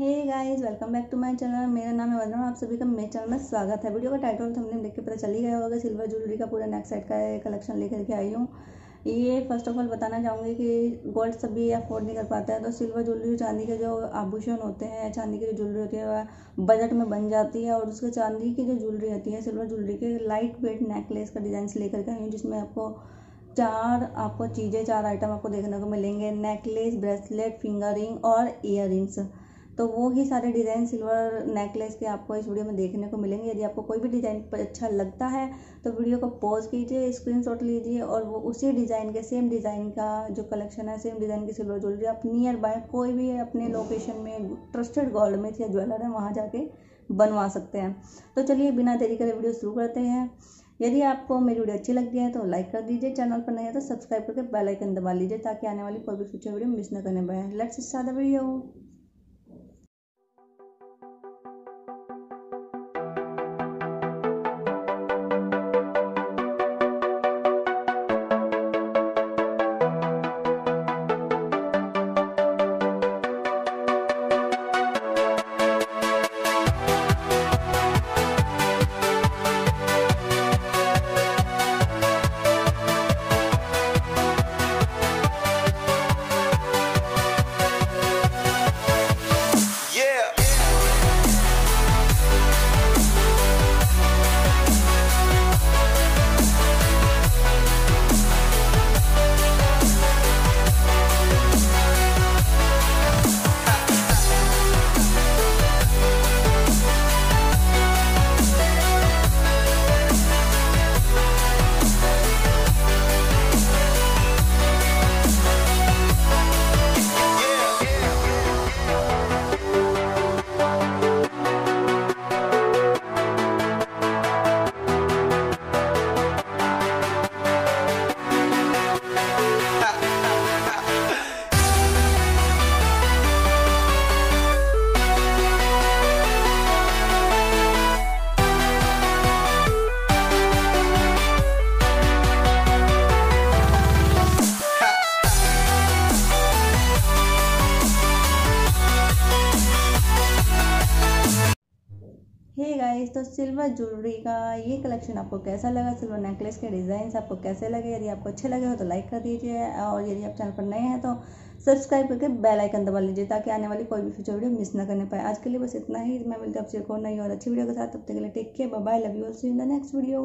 Hey guys welcome back to my channel मेरा नाम है वंदना आप सभी का मेरे चैनल में स्वागत है। वीडियो का टाइटल तो हमने देख के पता चल ही गया होगा सिल्वर ज्वेलरी का पूरा नेक सेट का कलेक्शन लेकर के आई हूँ। ये फ़र्स्ट ऑफ़ ऑल बताना चाहूँगी कि गोल्ड सभी अफोर्ड नहीं कर पाता है तो सिल्वर ज्वेलरी चांदी के जो आभूषण होते हैं, चांदी की जो ज्वेलरी होती है बजट में बन जाती है, और उसके चांदी की जो ज्वेलरी होती है सिल्वर ज्वेलरी के लाइट वेट नेकलेस का डिज़ाइन लेकर के आई हूँ, जिसमें आपको चार, आपको चीज़ें, चार आइटम आपको देखने को मिलेंगे नेकलेस ब्रेसलेट फिंगर रिंग और इयर तो वो ही सारे डिज़ाइन सिल्वर नेकलेस के आपको इस वीडियो में देखने को मिलेंगे। यदि आपको कोई भी डिज़ाइन अच्छा लगता है तो वीडियो को पॉज कीजिए स्क्रीनशॉट लीजिए और वो उसी डिज़ाइन के सेम डिज़ाइन का जो कलेक्शन है सेम डिज़ाइन की सिल्वर ज्वेलरी आप नियर बाय कोई भी अपने लोकेशन में ट्रस्टेड गोल्ड में या ज्वेलर है वहाँ जाके बनवा सकते हैं। तो चलिए बिना देरी करे वीडियो शुरू करते हैं। यदि आपको मेरी वीडियो अच्छी लगती है तो लाइक कर दीजिए। चैनल पर नहीं है तो सब्सक्राइब करके बेल आइकन दबा लीजिए, ताकि आने वाली कोई भी फ्यूचर वीडियो मिस न करने पाए। Let's start the video guys तो सिल्वर ज्वेलरी का ये कलेक्शन आपको कैसा लगा? सिल्वर नेकलेस के डिज़ाइन आपको कैसे लगे? यदि आपको अच्छे लगे हो तो लाइक कर दीजिए और यदि आप चैनल पर नए हैं तो सब्सक्राइब करके बेल आइकन दबा लीजिए ताकि आने वाली कोई भी फ्यूचर वीडियो मिस ना करने पाए। आज के लिए बस इतना ही। मैं मिलती हूँ आपसे एक और नई और अच्छी वीडियो के साथ। तब तक के लिए take care bye love you see in the next video